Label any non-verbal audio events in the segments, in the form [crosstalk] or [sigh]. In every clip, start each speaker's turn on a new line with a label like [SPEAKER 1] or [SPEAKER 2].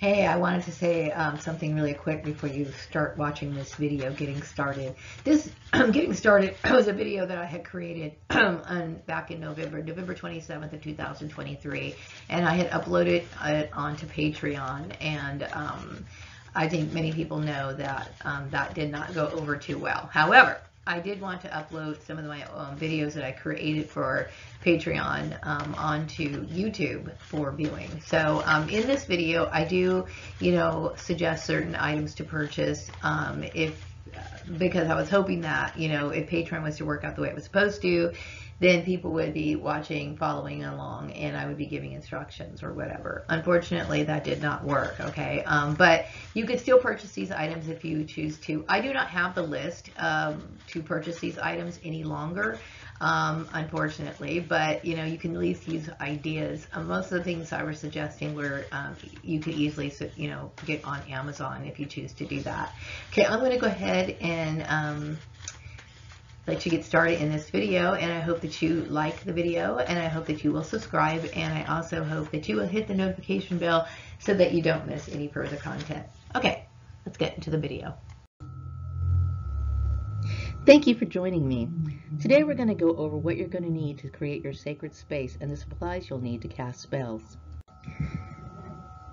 [SPEAKER 1] Hey, I wanted to say um, something really quick before you start watching this video, Getting Started. This [clears throat] Getting Started [clears throat] was a video that I had created [clears throat] on, back in November, November 27th of 2023, and I had uploaded it onto Patreon, and um, I think many people know that um, that did not go over too well. However, I did want to upload some of my um, videos that I created for Patreon um, onto YouTube for viewing. So um, in this video, I do, you know, suggest certain items to purchase um, if because I was hoping that, you know, if Patreon was to work out the way it was supposed to, then people would be watching, following along, and I would be giving instructions or whatever. Unfortunately, that did not work, okay? Um, but you could still purchase these items if you choose to. I do not have the list um, to purchase these items any longer, um, unfortunately, but, you know, you can at least use ideas. Um, most of the things I was suggesting were um, you could easily, you know, get on Amazon if you choose to do that. Okay, I'm going to go ahead and um, let you get started in this video and I hope that you like the video and I hope that you will subscribe and I also hope that you will hit the notification bell so that you don't miss any further content. Okay, let's get into the video. Thank you for joining me. Today we're going to go over what you're going to need to create your sacred space and the supplies you'll need to cast spells.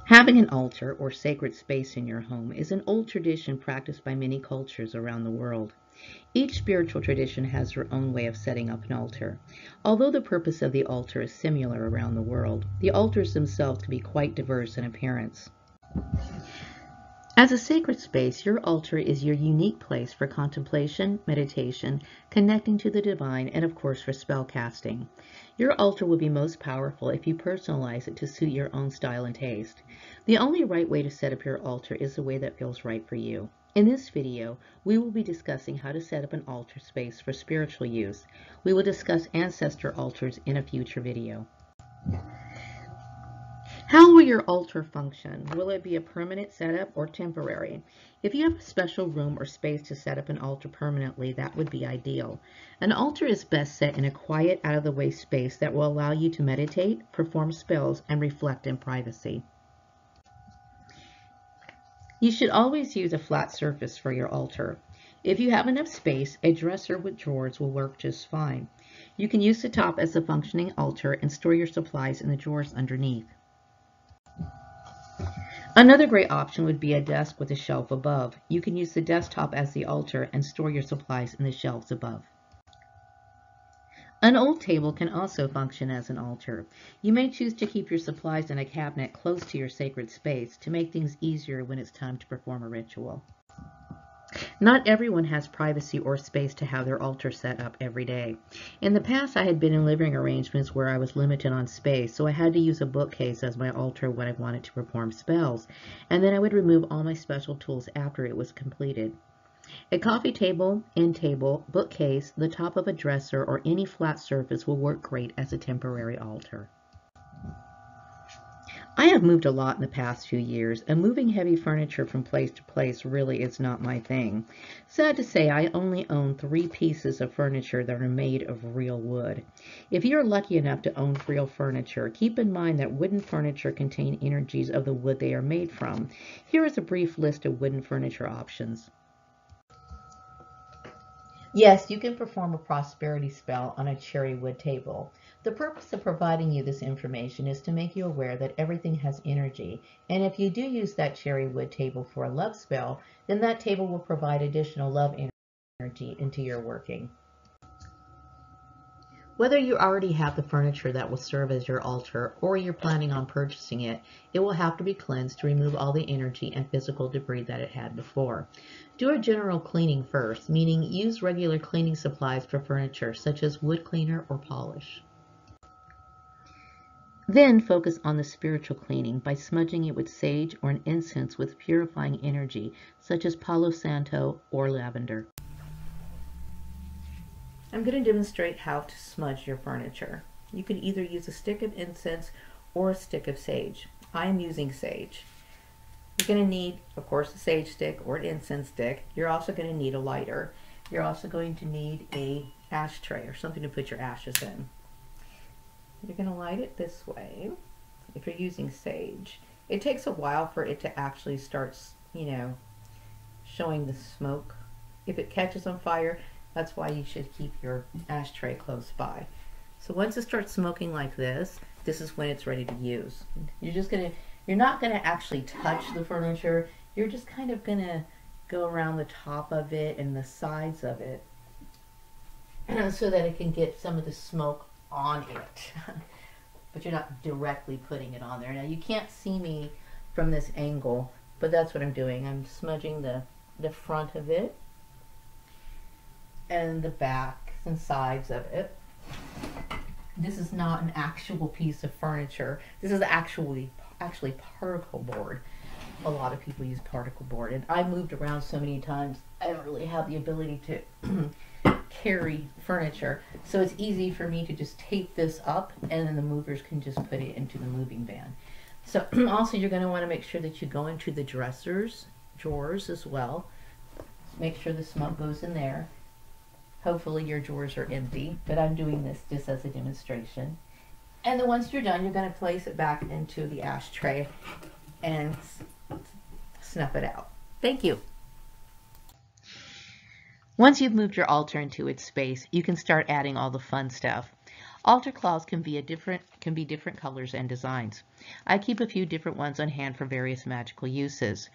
[SPEAKER 1] Having an altar or sacred space in your home is an old tradition practiced by many cultures around the world. Each spiritual tradition has her own way of setting up an altar. Although the purpose of the altar is similar around the world, the altars themselves can be quite diverse in appearance. As a sacred space, your altar is your unique place for contemplation, meditation, connecting to the divine, and of course for spell casting. Your altar will be most powerful if you personalize it to suit your own style and taste. The only right way to set up your altar is the way that feels right for you. In this video, we will be discussing how to set up an altar space for spiritual use. We will discuss ancestor altars in a future video. How will your altar function? Will it be a permanent setup or temporary? If you have a special room or space to set up an altar permanently, that would be ideal. An altar is best set in a quiet, out-of-the-way space that will allow you to meditate, perform spells, and reflect in privacy. You should always use a flat surface for your altar. If you have enough space, a dresser with drawers will work just fine. You can use the top as a functioning altar and store your supplies in the drawers underneath. Another great option would be a desk with a shelf above. You can use the desktop as the altar and store your supplies in the shelves above. An old table can also function as an altar. You may choose to keep your supplies in a cabinet close to your sacred space to make things easier when it's time to perform a ritual. Not everyone has privacy or space to have their altar set up every day. In the past, I had been in living arrangements where I was limited on space, so I had to use a bookcase as my altar when I wanted to perform spells, and then I would remove all my special tools after it was completed. A coffee table, end table, bookcase, the top of a dresser, or any flat surface will work great as a temporary altar. I have moved a lot in the past few years, and moving heavy furniture from place to place really is not my thing. Sad to say, I only own three pieces of furniture that are made of real wood. If you're lucky enough to own real furniture, keep in mind that wooden furniture contain energies of the wood they are made from. Here is a brief list of wooden furniture options. Yes, you can perform a prosperity spell on a cherry wood table. The purpose of providing you this information is to make you aware that everything has energy, and if you do use that cherry wood table for a love spell, then that table will provide additional love energy into your working. Whether you already have the furniture that will serve as your altar or you're planning on purchasing it, it will have to be cleansed to remove all the energy and physical debris that it had before. Do a general cleaning first, meaning use regular cleaning supplies for furniture such as wood cleaner or polish. Then focus on the spiritual cleaning by smudging it with sage or an incense with purifying energy such as Palo Santo or lavender. I'm going to demonstrate how to smudge your furniture. You can either use a stick of incense or a stick of sage. I am using sage. You're going to need, of course, a sage stick or an incense stick. You're also going to need a lighter. You're also going to need a ashtray or something to put your ashes in. You're going to light it this way if you're using sage.
[SPEAKER 2] It takes a while for it to actually start, you know, showing the smoke. If it catches on fire, that's why you should keep your ashtray close by. So once it starts smoking like this, this is when it's ready to use. You're just gonna, you're not gonna actually touch the furniture. You're just kind of gonna go around the top of it and the sides of it [clears throat] so that it can get some of the smoke on it. [laughs] but you're not directly putting it on there. Now you can't see me from this angle, but that's what I'm doing. I'm smudging the, the front of it and the backs and sides of it. This is not an actual piece of furniture. This is actually actually particle board. A lot of people use particle board, and I moved around so many times. I don't really have the ability to [clears throat] carry furniture, so it's easy for me to just tape this up, and then the movers can just put it into the moving van. So [clears throat] also, you're going to want to make sure that you go into the dressers drawers as well. Make sure the smoke goes in there. Hopefully your drawers are empty, but I'm doing this just as a demonstration. And then once you're done, you're going to place it back into the ashtray and snuff it out. Thank you. Once you've moved your altar into its space, you can start adding all the fun stuff. Altar cloths can be a different can be different colors and designs. I keep a few different ones on hand for various magical uses.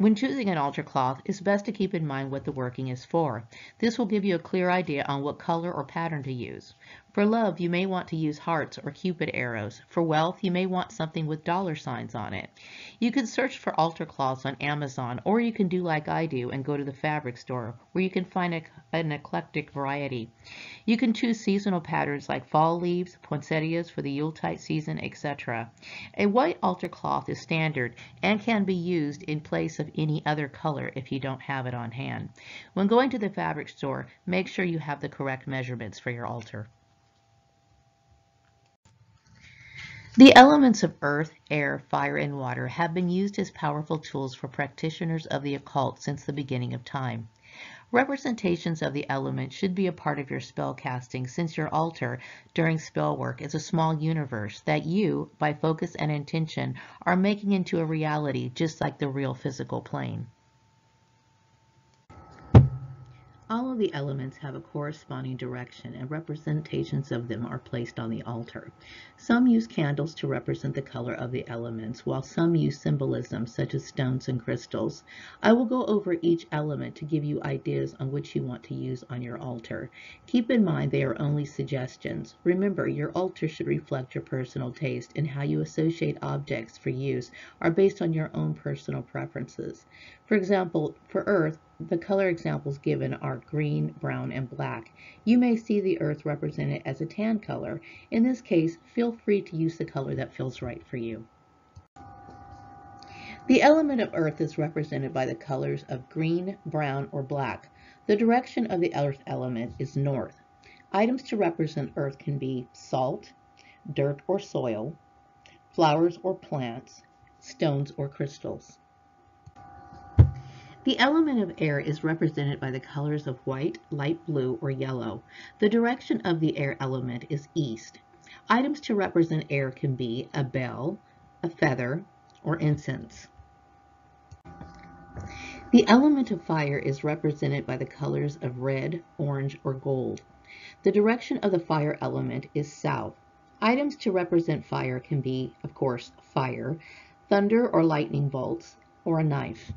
[SPEAKER 2] When choosing an altar cloth, it's best to keep in mind what the working is for. This will give you a clear idea on what color or pattern to use. For love, you may want to use hearts or cupid arrows. For wealth, you may want something with dollar signs on it. You can search for altar cloths on Amazon, or you can do like I do and go to the fabric store, where you can find a, an eclectic variety. You can choose seasonal patterns like fall leaves, poinsettias for the Yuletide season, etc. A white altar cloth is standard and can be used in place of any other color if you don't have it on hand. When going to the fabric store, make sure you have the correct measurements for your altar. The elements of earth, air, fire, and water have been used as powerful tools for practitioners of the occult since the beginning of time. Representations of the elements should be a part of your spell casting since your altar during spell work is a small universe that you, by focus and intention, are making into a reality just like the real physical plane. All of the elements have a corresponding direction and representations of them are placed on the altar. Some use candles to represent the color of the elements, while some use symbolism such as stones and crystals. I will go over each element to give you ideas on which you want to use on your altar. Keep in mind they are only suggestions. Remember, your altar should reflect your personal taste and how you associate objects for use are based on your own personal preferences. For example, for earth, the color examples given are green, brown, and black. You may see the earth represented as a tan color. In this case, feel free to use the color that feels right for you. The element of earth is represented by the colors of green, brown, or black. The direction of the earth element is north. Items to represent earth can be salt, dirt or soil, flowers or plants, stones or crystals. The element of air is represented by the colors of white, light blue, or yellow. The direction of the air element is east. Items to represent air can be a bell, a feather, or incense. The element of fire is represented by the colors of red, orange, or gold. The direction of the fire element is south. Items to represent fire can be, of course, fire, thunder or lightning bolts, or a knife.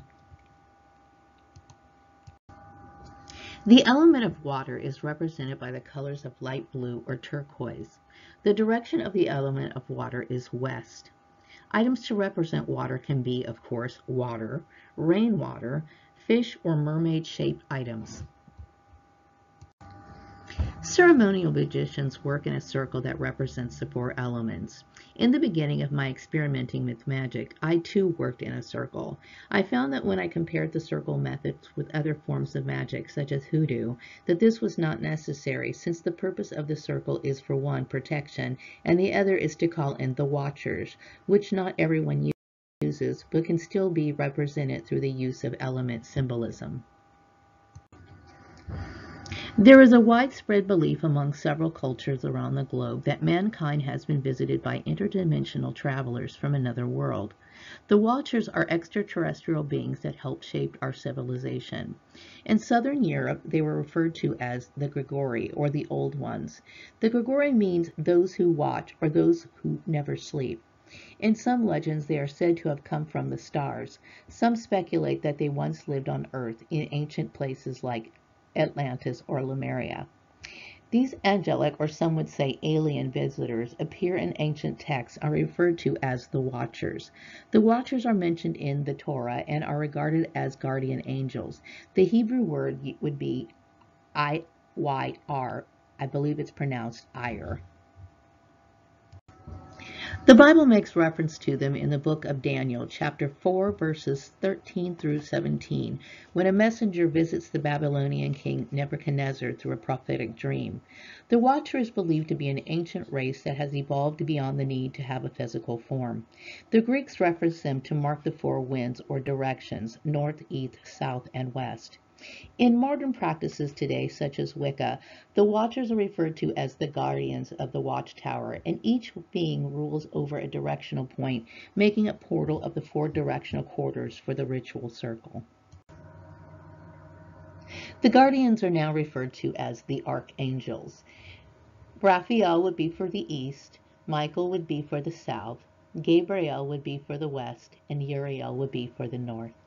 [SPEAKER 2] The element of water is represented by the colors of light blue or turquoise. The direction of the element of water is west. Items to represent water can be, of course, water, rainwater, fish or mermaid-shaped items. Ceremonial magicians work in a circle that represents the four elements. In the beginning of my experimenting with magic, I too worked in a circle. I found that when I compared the circle methods with other forms of magic, such as hoodoo, that this was not necessary since the purpose of the circle is for one, protection, and the other is to call in the watchers, which not everyone uses, but can still be represented through the use of element symbolism. There is a widespread belief among several cultures around the globe that mankind has been visited by interdimensional travelers from another world. The Watchers are extraterrestrial beings that helped shape our civilization. In southern Europe, they were referred to as the Grigori, or the Old Ones. The Grigori means those who watch, or those who never sleep. In some legends, they are said to have come from the stars. Some speculate that they once lived on Earth in ancient places like Atlantis, or Lemuria. These angelic, or some would say alien visitors, appear in ancient texts are referred to as the Watchers. The Watchers are mentioned in the Torah and are regarded as guardian angels. The Hebrew word would be I-Y-R. I believe it's pronounced Ire. The Bible makes reference to them in the book of Daniel, chapter 4, verses 13 through 17, when a messenger visits the Babylonian king Nebuchadnezzar through a prophetic dream. The Watcher is believed to be an ancient race that has evolved beyond the need to have a physical form. The Greeks reference them to mark the four winds or directions, north, east, south, and west. In modern practices today, such as Wicca, the Watchers are referred to as the guardians of the watchtower, and each being rules over a directional point, making a portal of the four directional quarters for the ritual circle. The guardians are now referred to as the archangels. Raphael would be for the east, Michael would be for the south, Gabriel would be for the west, and Uriel would be for the north.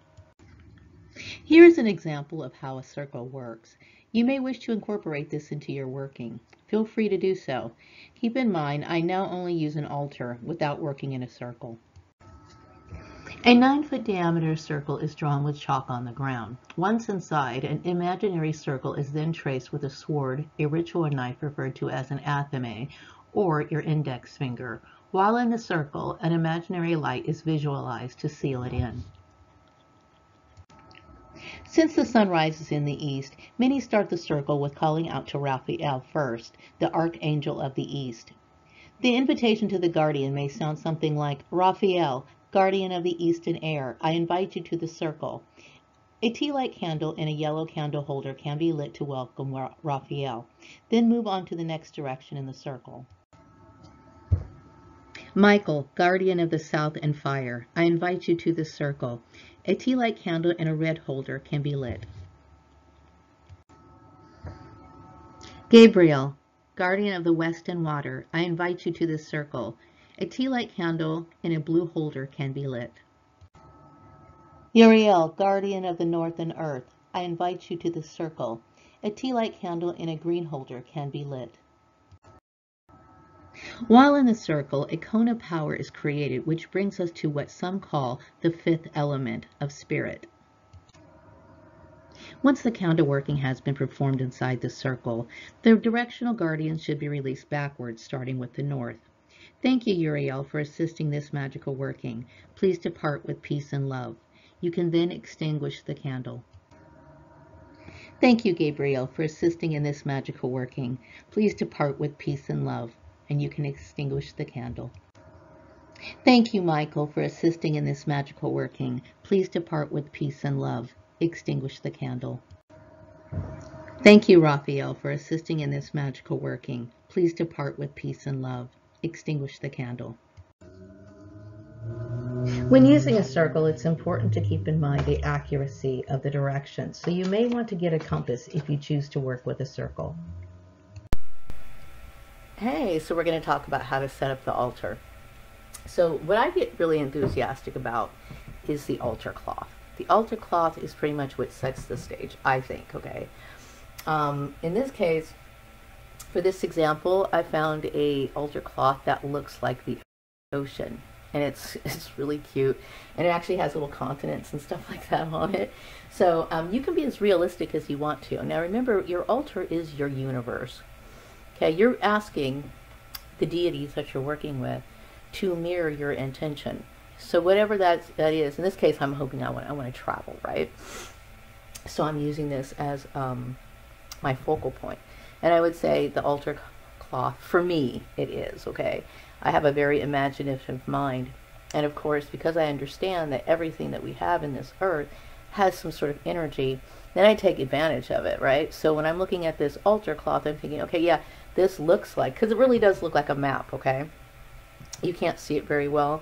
[SPEAKER 2] Here is an example of how a circle works. You may wish to incorporate this into your working. Feel free to do so. Keep in mind, I now only use an altar without working in a circle. A 9 foot diameter circle is drawn with chalk on the ground. Once inside, an imaginary circle is then traced with a sword, a ritual knife referred to as an athame, or your index finger. While in the circle, an imaginary light is visualized to seal it in. Since the sun rises in the east, many start the circle with calling out to Raphael first, the archangel of the east. The invitation to the guardian may sound something like, Raphael, guardian of the eastern air, I invite you to the circle. A tea light candle in a yellow candle holder can be lit to welcome Raphael. Then move on to the next direction in the circle. Michael, guardian of the south and fire, I invite you to the circle. A tea light candle in a red holder can be lit. Gabriel, guardian of the west and water, I invite you to this circle. A tea light candle in a blue holder can be lit. Uriel, guardian of the north and earth, I invite you to this circle. A tea light candle in a green holder can be lit. While in the circle, a cone of power is created, which brings us to what some call the fifth element of spirit. Once the counter working has been performed inside the circle, the directional guardians should be released backwards, starting with the north. Thank you, Uriel, for assisting this magical working. Please depart with peace and love. You can then extinguish the candle. Thank you, Gabriel, for assisting in this magical working. Please depart with peace and love and you can extinguish the candle. Thank you, Michael, for assisting in this magical working. Please depart with peace and love. Extinguish the candle. Thank you, Raphael, for assisting in this magical working. Please depart with peace and love. Extinguish the candle. When using a circle, it's important to keep in mind the accuracy of the directions. So you may want to get a compass if you choose to work with a circle. Hey, so we're going to talk about how to set up the altar. So what I get really enthusiastic about is the altar cloth. The altar cloth is pretty much what sets the stage, I think, okay? Um, in this case, for this example, I found a altar cloth that looks like the ocean. And it's, [laughs] it's really cute. And it actually has little continents and stuff [laughs] like that on it. So um, you can be as realistic as you want to. Now remember, your altar is your universe. Okay, you're asking the deities that you're working with to mirror your intention. So whatever that that is, in this case, I'm hoping I want I want to travel, right? So I'm using this as um, my focal point, and I would say the altar cloth for me it is okay. I have a very imaginative mind, and of course, because I understand that everything that we have in this earth has some sort of energy, then I take advantage of it, right? So when I'm looking at this altar cloth, I'm thinking, okay, yeah, this looks like, because it really does look like a map, okay? You can't see it very well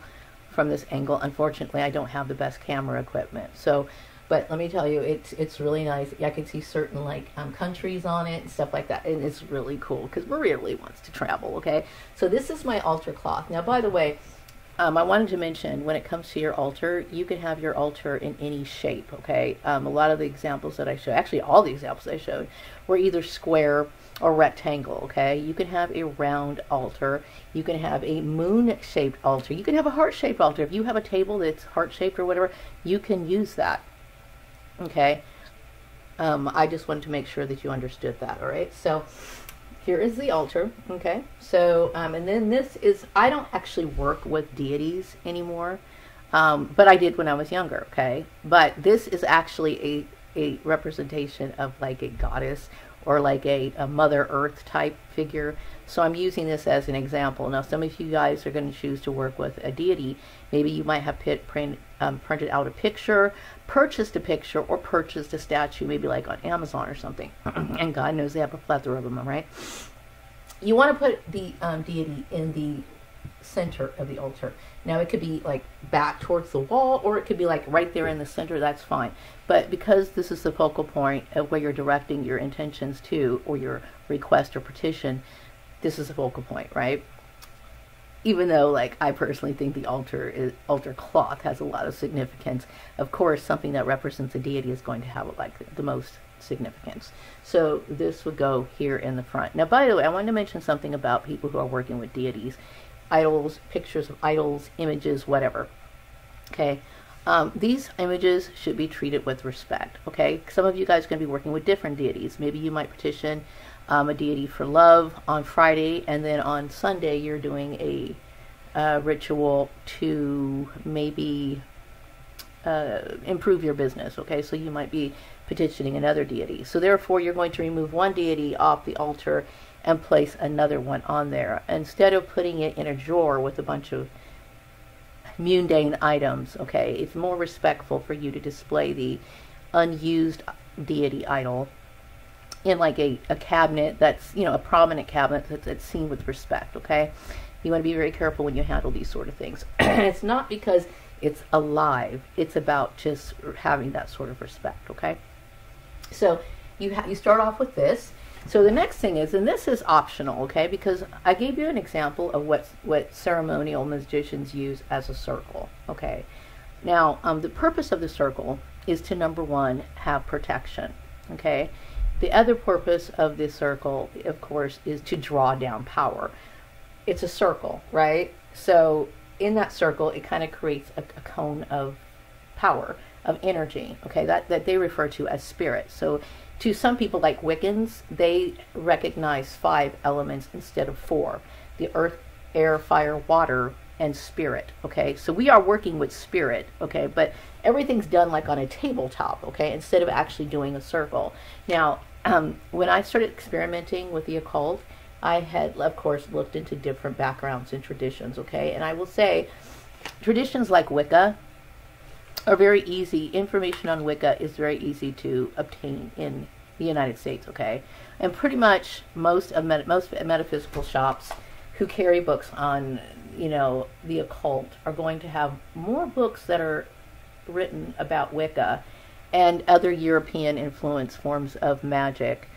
[SPEAKER 2] from this angle. Unfortunately, I don't have the best camera equipment. So, but let me tell you, it's it's really nice. I can see certain like um, countries on it and stuff like that, and it's really cool because Maria really wants to travel. Okay, so this is my altar cloth. Now, by the way, um, I wanted to mention when it comes to your altar, you can have your altar in any shape. Okay, um, a lot of the examples that I showed, actually all the examples I showed, were either square or rectangle. Okay, you can have a round altar. You can have a moon-shaped altar. You can have a heart-shaped altar. If you have a table that's heart-shaped or whatever, you can use that. Okay, um, I just wanted to make sure that you understood that. All right, so here is the altar okay so um, and then this is i don't actually work with deities anymore um, but i did when i was younger okay but this is actually a, a representation of like a goddess or like a, a mother earth type figure so i'm using this as an example now some of you guys are going to choose to work with a deity maybe you might have pit, print, um, printed out a picture purchased a picture or purchased a statue, maybe like on Amazon or something. [clears throat] and God knows they have a plethora of them, right? You want to put the um, deity in the center of the altar. Now it could be like back towards the wall or it could be like right there in the center, that's fine. But because this is the focal point of where you're directing your intentions to or your request or petition, this is the focal point, right? even though like I personally think the altar is, altar cloth has a lot of significance. Of course, something that represents a deity is going to have like the most significance. So this would go here in the front. Now, by the way, I wanted to mention something about people who are working with deities, idols, pictures of idols, images, whatever. Okay. Um, these images should be treated with respect. Okay. Some of you guys are going to be working with different deities. Maybe you might petition um, a deity for love on Friday, and then on Sunday you're doing a uh, ritual to maybe uh, improve your business. Okay, so you might be petitioning another deity. So therefore, you're going to remove one deity off the altar and place another one on there instead of putting it in a drawer with a bunch of mundane items. Okay, it's more respectful for you to display the unused deity idol in like a, a cabinet that's, you know, a prominent cabinet that's, that's seen with respect, okay? You want to be very careful when you handle these sort of things. [clears throat] it's not because it's alive, it's about just having that sort of respect, okay? So you, ha- you start off with this. So the next thing is, and this is optional, okay, because I gave you an example of what, what ceremonial magicians use as a circle, okay? Now, um, the purpose of the circle is to number one, have protection, okay? The other purpose of this circle, of course, is to draw down power. It's a circle, right? So in that circle, it kind of creates a, a cone of power, of energy, okay, that, that they refer to as spirit. So to some people like Wiccans, they recognize five elements instead of four. The earth, air, fire, water, and spirit, okay? So we are working with spirit, okay? But everything's done like on a tabletop, okay, instead of actually doing a circle. Now, um, when I started experimenting with the occult, I had, of course, looked into different backgrounds and traditions, okay? And I will say, traditions like Wicca are very easy. Information on Wicca is very easy to obtain in the United States, okay? And pretty much most of met- most metaphysical shops who carry books on, you know, the occult are going to have more books that are written about Wicca and other European influence forms of magic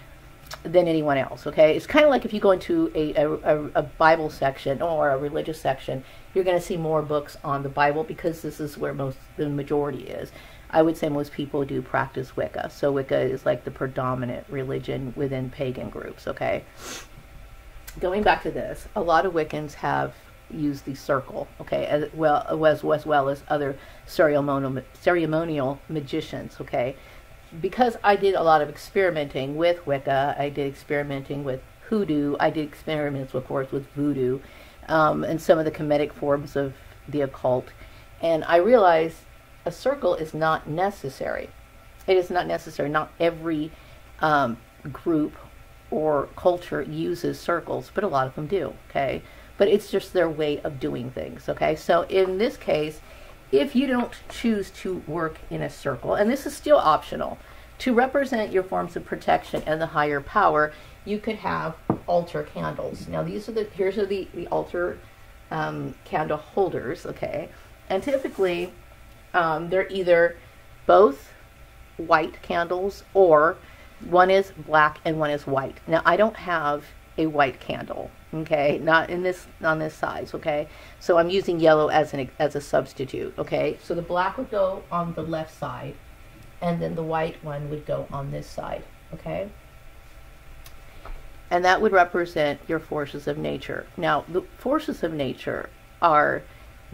[SPEAKER 2] than anyone else. Okay, it's kind of like if you go into a, a, a, Bible section or a religious section, you're going to see more books on the Bible because this is where most the majority is. I would say most people do practice Wicca, so Wicca is like the predominant religion within pagan groups. Okay, going back to this, a lot of Wiccans have use the circle, okay, as well as, as well as other ceremonial, ceremonial magicians, okay. Because I did a lot of experimenting with Wicca, I did experimenting with hoodoo, I did experiments, of course, with voodoo, um, and some of the Kemetic forms of the occult, and I realized a circle is not necessary. It is not necessary. Not every um, group or culture uses circles, but a lot of them do. Okay, but it's just their way of doing things. Okay, so in this case, if you don't choose to work in a circle, and this is still optional, to represent your forms of protection and the higher power, you could have altar candles. Now these are the here's are the the altar um, candle holders, okay, and typically um, they're either both white candles or one is black and one is white. Now I don't have a white candle, okay, not in this on this size, okay. So I'm using yellow as an as a substitute, okay. So the black would go on the left side, and then the white one would go on this side, okay. And that would represent your forces of nature. Now the forces of nature are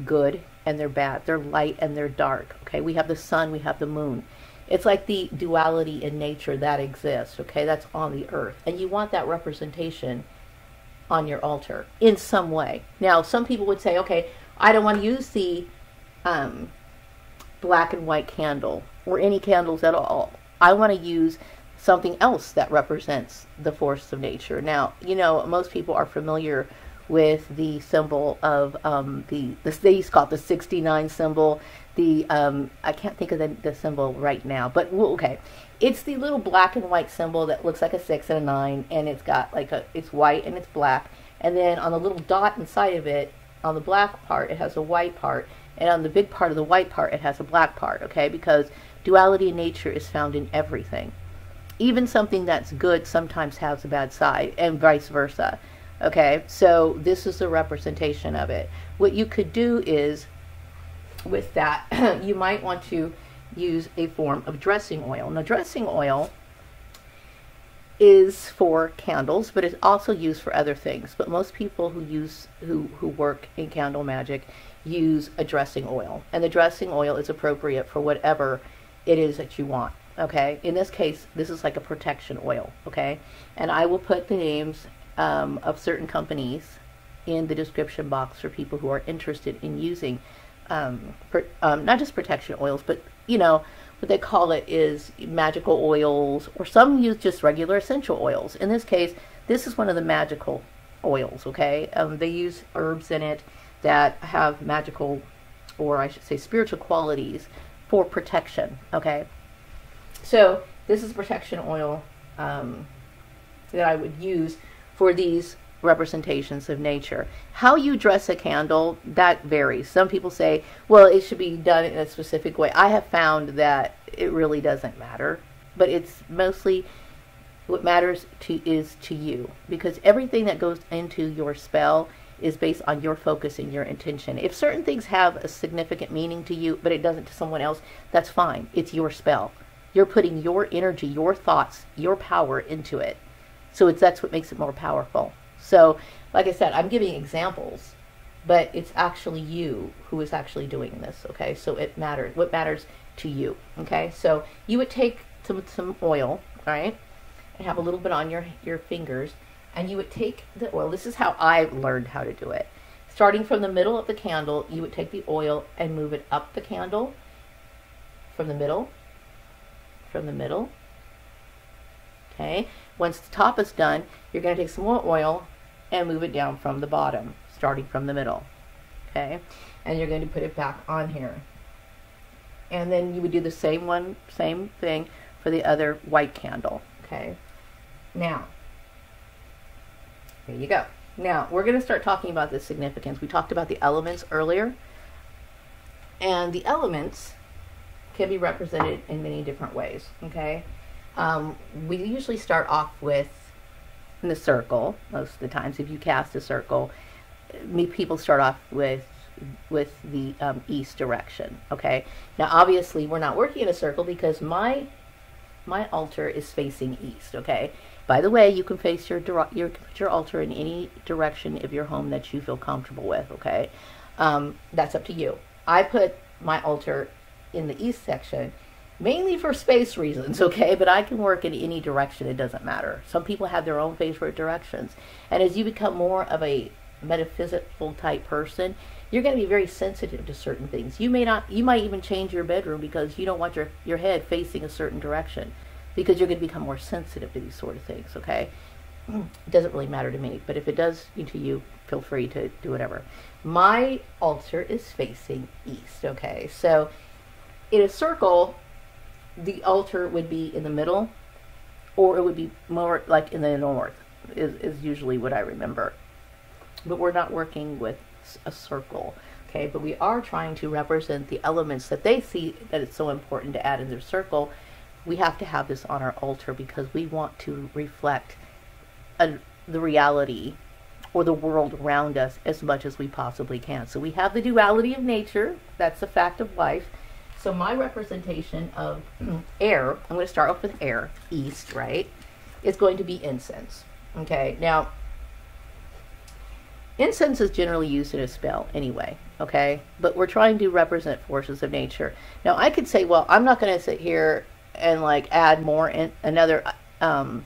[SPEAKER 2] good and they're bad. They're light and they're dark. Okay, we have the sun, we have the moon. It's like the duality in nature that exists, okay? That's on the earth. And you want that representation on your altar in some way. Now, some people would say, okay, I don't want to use the um, black and white candle or any candles at all. I want to use something else that represents the force of nature. Now, you know, most people are familiar with the symbol of um, the, the they used to call it the 69 symbol the um, I can't think of the, the symbol right now, but okay, it's the little black and white symbol that looks like a six and a nine, and it's got like a it's white and it's black, and then on the little dot inside of it, on the black part, it has a white part, and on the big part of the white part, it has a black part. Okay, because duality in nature is found in everything. Even something that's good sometimes has a bad side, and vice versa. Okay, so this is a representation of it. What you could do is with that, [clears throat] you might want to use a form of dressing oil. Now, dressing oil is for candles, but it's also used for other things. But most people who use who who work in candle magic use a dressing oil, and the dressing oil is appropriate for whatever it is that you want. Okay, in this case, this is like a protection oil. Okay, and I will put the names um, of certain companies in the description box for people who are interested in using um, per, um, not just protection oils, but you know what they call it is magical oils, or some use just regular essential oils. In this case, this is one of the magical oils. Okay, um, they use herbs in it that have magical, or I should say, spiritual qualities for protection. Okay, so this is protection oil um, that I would use for these representations of nature. How you dress a candle, that varies. Some people say, well, it should be done in a specific way. I have found that it really doesn't matter, but it's mostly what matters to is to you because everything that goes into your spell is based on your focus and your intention. If certain things have a significant meaning to you, but it doesn't to someone else, that's fine. It's your spell. You're putting your energy, your thoughts, your power into it. So it's that's what makes it more powerful. So, like I said, I'm giving examples, but it's actually you who is actually doing this, okay? So it matters. What matters to you, okay? So you would take some, some oil, right? And have a little bit on your, your fingers, and you would take the oil. This is how I learned how to do it. Starting from the middle of the candle, you would take the oil and move it up the candle from the middle, from the middle, okay? Once the top is done, you're going to take some more oil and move it down from the bottom, starting from the middle. Okay, and you're going to put it back on here. And then you would do the same one, same thing for the other white candle. Okay, now, here you go. Now, we're going to start talking about the significance. We talked about the elements earlier. And the elements can be represented in many different ways, okay? Um, we usually start off with in the circle most of the times. If you cast a circle, me people start off with with the um, east direction. Okay. Now, obviously, we're not working in a circle because my my altar is facing east. Okay. By the way, you can face your your your altar in any direction of your home that you feel comfortable with. Okay. Um, that's up to you. I put my altar in the east section mainly for space reasons, okay? But I can work in any direction, it doesn't matter. Some people have their own favorite directions. And as you become more of a metaphysical type person, you're going to be very sensitive to certain things. You may not, you might even change your bedroom because you don't want your, your head facing a certain direction because you're going to become more sensitive to these sort of things, okay? It doesn't really matter to me, but if it does to you, feel free to do whatever. My altar is facing east, okay? So in a circle, the altar would be in the middle, or it would be more like in the north, is, is usually what I remember. But we're not working with a circle, okay? But we are trying to represent the elements that they see that it's so important to add in their circle. We have to have this on our altar because we want to reflect a, the reality or the world around us as much as we possibly can. So we have the duality of nature, that's a fact of life. So my representation of [clears throat] air, I'm going to start off with air, east, right, is going to be incense. Okay, now incense is generally used in a spell anyway, okay, but we're trying to represent forces of nature. Now I could say, well, I'm not going to sit here and like add more in another um,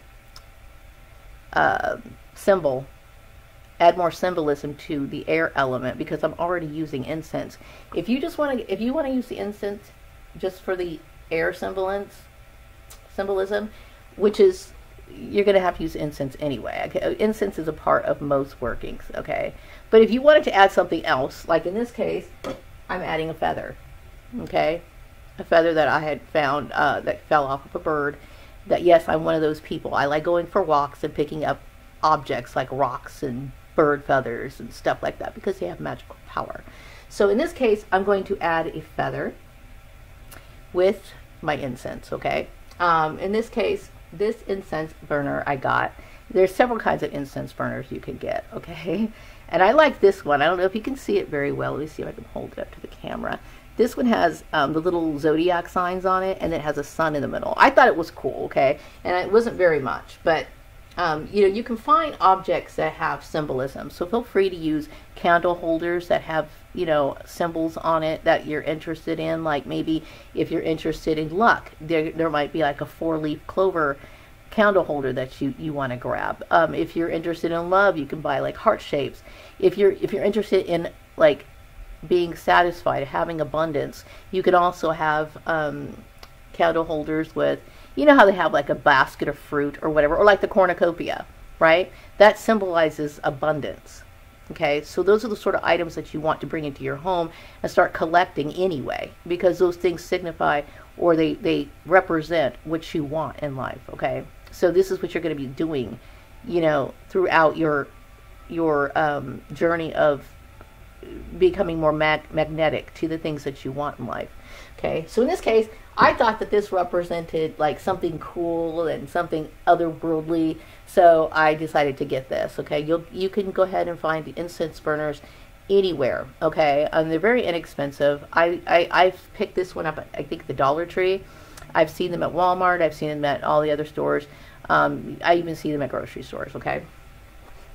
[SPEAKER 2] uh, symbol add more symbolism to the air element because I'm already using incense. If you just want to, if you want to use the incense just for the air symbolism, symbolism, which is you're going to have to use incense anyway. Okay? Incense is a part of most workings, okay? But if you wanted to add something else, like in this case, I'm adding a feather, okay? A feather that I had found uh, that fell off of a bird. That yes, I'm one of those people. I like going for walks and picking up objects like rocks and bird feathers and stuff like that because they have magical power. So in this case, I'm going to add a feather with my incense, okay? Um, in this case, this incense burner I got, there's several kinds of incense burners you can get, [laughs] okay? And I like this one. I don't know if you can see it very well. Let me see if I can hold it up to the camera. This one has um, the little zodiac signs on it, and it has a sun in the middle. I thought it was cool, okay? And it wasn't very much, but um, you know, you can find objects that have symbolism. So feel free to use candle holders that have, you know, symbols on it that you're interested in. Like maybe if you're interested in luck, there, there might be like a four leaf clover candle holder that you, you want to grab. Um, if you're interested in love, you can buy like heart shapes. If you're, if you're interested in like being satisfied, having abundance, you can also have um, candle holders with you know how they have like a basket of fruit or whatever, or like the cornucopia, right? That symbolizes abundance. Okay, so those are the sort of items that you want to bring into your home and start collecting anyway, because those things signify or they, they represent what you want in life. Okay, so this is what you're going to be doing, you know, throughout your your um, journey of becoming more mag- magnetic to the things that you want in life. Okay, so in this case, I thought that this represented like something cool and something otherworldly, so I decided to get this. Okay, you you can go ahead and find incense burners anywhere. Okay, and they're very inexpensive. I, I I've picked this one up. I think the Dollar Tree. I've seen them at Walmart. I've seen them at all the other stores. Um, I even see them at grocery stores. Okay,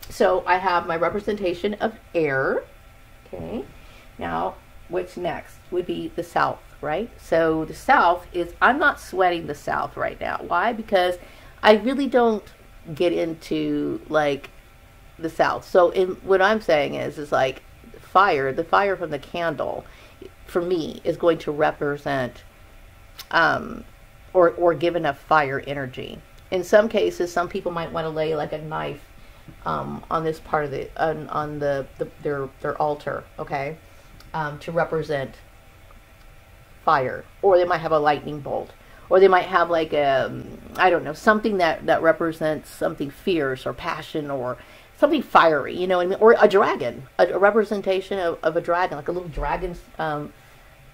[SPEAKER 2] so I have my representation of air. Okay, now what's next would be the south right? So the South is, I'm not sweating the South right now. Why? Because I really don't get into like the South. So in, what I'm saying is, is like fire, the fire from the candle, for me, is going to represent um, or, or give enough fire energy. In some cases, some people might want to lay like a knife um, on this part of the on, on the, the their their altar, okay, um, to represent fire, or they might have a lightning bolt, or they might have like a um, don't know something that that represents something fierce or passion or something fiery, you know what I mean? Or a dragon, a, a representation of, of, a dragon, like a little dragon um,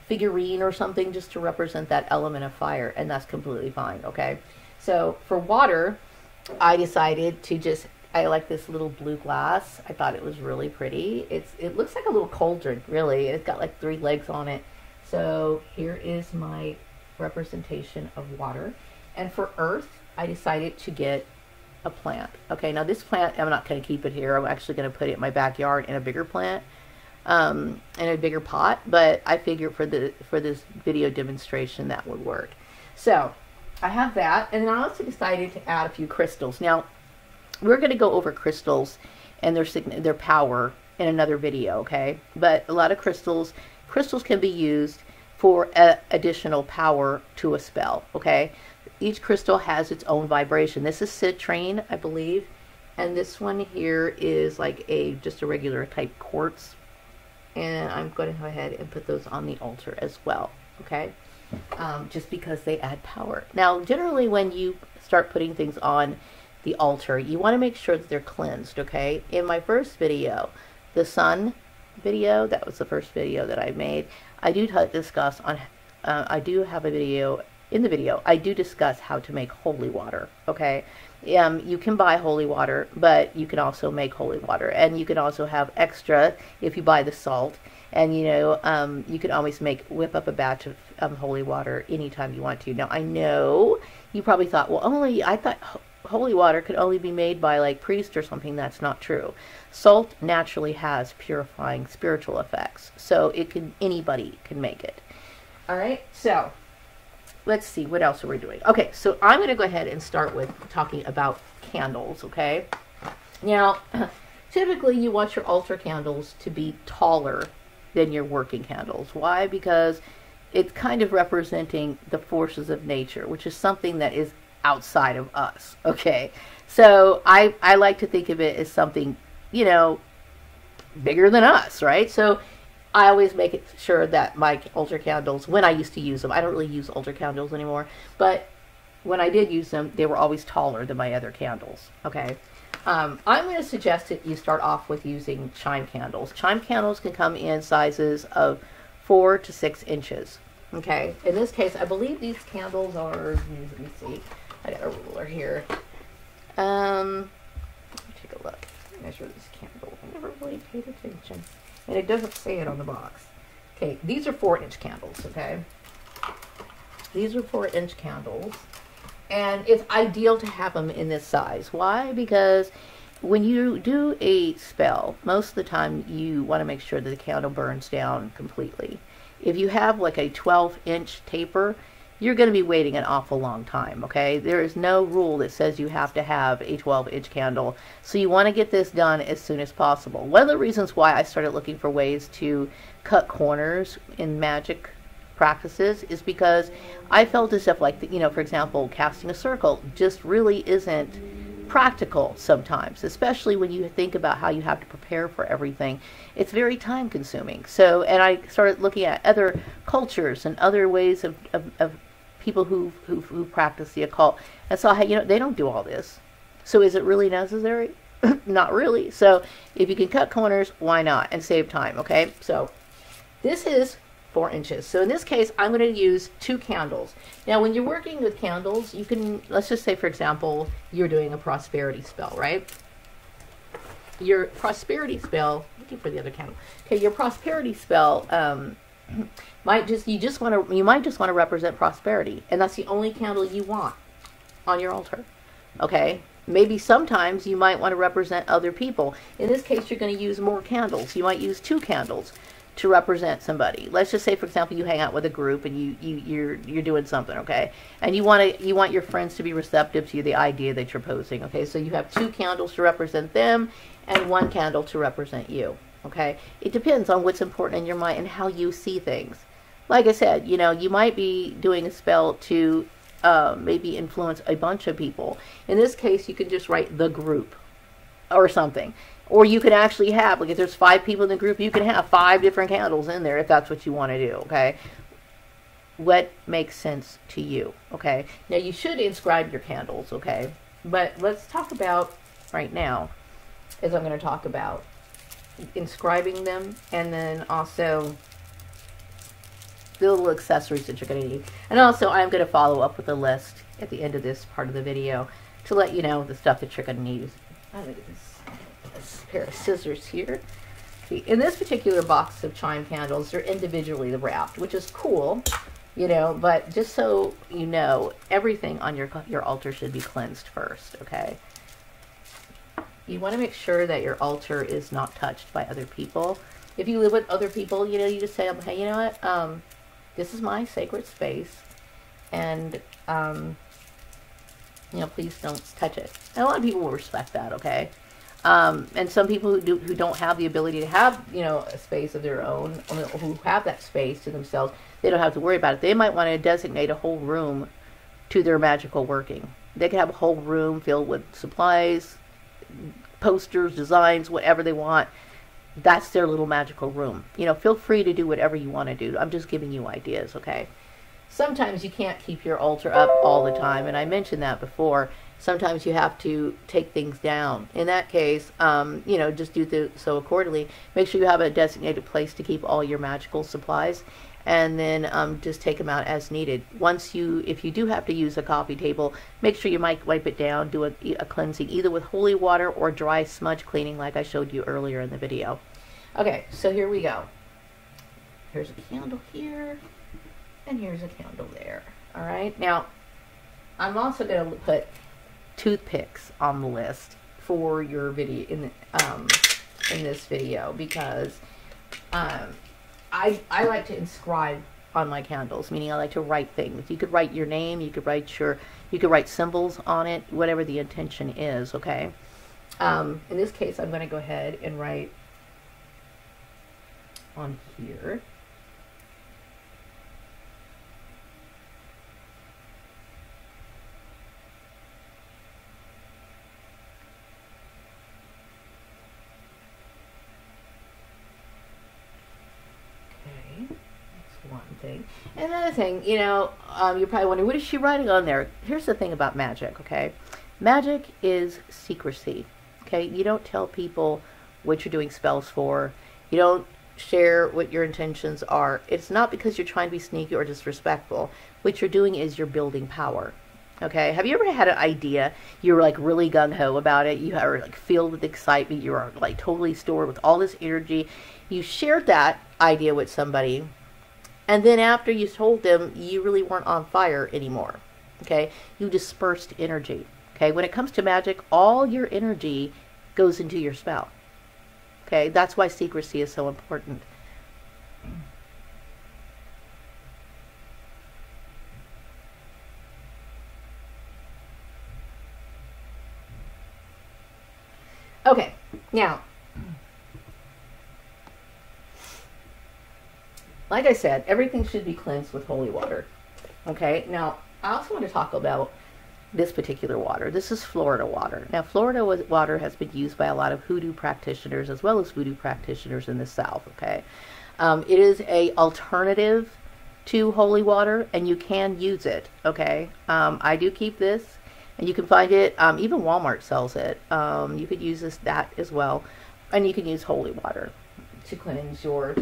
[SPEAKER 2] figurine or something, just to represent that element of fire, and that's completely fine. Okay, so for water, I decided to just I like this little blue glass. I thought it was really pretty. It's it looks like a little cauldron, really. It's got like three legs on it. So here is my representation of water. And for earth, I decided to get a plant. Okay, now this plant, I'm not going to keep it here. I'm actually going to put it in my backyard in a bigger plant, um, in a bigger pot. But I figured for the for this video demonstration that would work. So I have that, and then I also decided to add a few crystals. Now we're going to go over crystals and their their power in another video. Okay, but a lot of crystals crystals can be used for additional power to a spell, okay? Each crystal has its own vibration. This is citrine, I believe, And this one here is like a just a regular type quartz. And I'm going to go ahead and put those on the altar as well. Okay. Um, just because they add power. Now, generally, when you start putting things on the altar, you want to make sure that they're cleansed. Okay. In my first video, the sun video, that was the first video that I made. I do discuss on. Uh, I do have a video in the video. I do discuss how to make holy water. Okay. Um, you can buy holy water, but you can also make holy water, and you can also have extra if you buy the salt. And you know, um, you can always make whip up a batch of um, holy water anytime you want to. Now, I know you probably thought, well, only I thought holy water could only be made by like priest or something. That's not true. Salt naturally has purifying spiritual effects, so it can anybody can make it. All right, so let's see what else are we doing. Okay, so I'm going to go ahead and start with talking about candles. Okay, now [clears throat] typically you want your altar candles to be taller than your working candles. Why? Because it's kind of representing the forces of nature, which is something that is outside of us. Okay, so I I like to think of it as something you know bigger than us, right? So I always make it sure that my altar candles, when I used to use them, I don't really use altar candles anymore, but when I did use them, they were always taller than my other candles. Okay. Um, I'm going to suggest that you start off with using chime candles. Chime candles can come in sizes of four to six inches. Okay. In this case, I believe these candles are. Let me see. I got a ruler here. Um, take a look. Measure this candle. I never really paid attention and it doesn't say it on the box. Okay, these are four inch candles, okay? These are four inch candles, and it's ideal to have them in this size. Why? Because when you do a spell, most of the time you want to make sure that the candle burns down completely. If you have like a 12 inch taper, you're going to be waiting an awful long time, okay? There is no rule that says you have to have a 12 inch candle. So you want to get this done as soon as possible. One of the reasons why I started looking for ways to cut corners in magic practices is because I felt as if, like, you know, for example, casting a circle just really isn't practical sometimes, especially when you think about how you have to prepare for everything. It's very time consuming. So, and I started looking at other cultures and other ways of, of, of people who, who, who practice the occult and hey, you know, they don't do all this. So is it really necessary? [laughs] not really. So if you can cut corners, why not? And save time, okay? So this is four inches. So in this case, I'm going to use two candles. Now, when you're working with candles, you can, let's just say, for example, you're doing a prosperity spell, right? Your prosperity spell, looking for the other candle. Okay, your prosperity spell um, might just you just want to you might just want to represent prosperity, and that's the only candle you want on your altar. Okay, maybe sometimes you might want to represent other people. In this case, you're going to use more candles. You might use two candles to represent somebody. Let's just say, for example, you hang out with a group and you, you you're you're doing something, okay, and you want to you want your friends to be receptive to the idea that you're posing, okay. So you have two candles to represent them, and one candle to represent you. Okay, it depends on what's important in your mind and how you see things. Like I said, you know, you might be doing a spell to uh, maybe influence a bunch of people. In this case, you can just write the group or something. Or you can actually have, like if there's five people in the group, you can have five different candles in there if that's what you want to do, okay? What makes sense to you, okay? Now you should inscribe your candles, okay? But let's talk about right now, as I'm going to talk about inscribing them and then also the little accessories that you're going to need. And also I'm going to follow up with a list at the end of this part of the video to let you know the stuff that you're going to need. I'm going to get this, pair of scissors here. In this particular box of chime candles, they're individually wrapped, which is cool, you know, but just so you know, everything on your, your altar should be cleansed first, okay? You want to make sure that your altar is not touched by other people. If you live with other people, you know, you just say, hey, you know what, um, this is my sacred space, and, um, you know, please don't touch it. And a lot of people will respect that, okay? Um, and some people who do who don't have the ability to have you know a space of their own, who have that space to themselves, they don't have to worry about it. They might want to designate a whole room to their magical working. They could have a whole room filled with supplies, posters, designs, whatever they want. That's their little magical room. You know, feel free to do whatever you want to do. I'm just giving you ideas, okay? Sometimes you can't keep your altar up all the time, and I mentioned that before. Sometimes you have to take things down. In that case, um, you know, just do the, so accordingly. Make sure you have a designated place to keep all your magical supplies and then um, just take them out as needed. Once you, if you do have to use a coffee table, make sure you might wipe it down, do a, a cleansing either with holy water or dry smudge cleaning like I showed you earlier in the video. Okay, so here we go. Here's a candle here, and here's a candle there. All right, now I'm also going to put toothpicks on the list for your video in um, in this video because um, I, I like to inscribe on my candles, meaning I like to write things. You could write your name, you could write your, you could write symbols on it, whatever the intention is, okay? Um, in this case, I'm going to go ahead and write on here. Thing. And another thing, you know, um, you're probably wondering, what is she writing on there? Here's the thing about magic, okay? Magic is secrecy, okay? You don't tell people what you're doing spells for. You don't share what your intentions are. It's not because you're trying to be sneaky or disrespectful. What you're doing is you're building power. Okay. Have you ever had an idea? You were like really gung ho about it. You are like filled with excitement. You are like totally stored with all this energy. You shared that idea with somebody and then after you told them, you really weren't on fire anymore. Okay? You dispersed energy. Okay? When it comes to magic, all your energy goes into your spell. Okay? That's why secrecy is so important. Okay, now like I said, everything should be cleansed with holy water. Okay, now I also want to talk about this particular water. This is Florida water. Now, Florida water has been used by a lot of hoodoo practitioners as well as voodoo practitioners in the South. Okay, um, it is a alternative to holy water, and you can use it. Okay, um, I do keep this, and you can find it. Um, even Walmart sells it. Um, you could use this that as well, and you can use holy water to cleanse your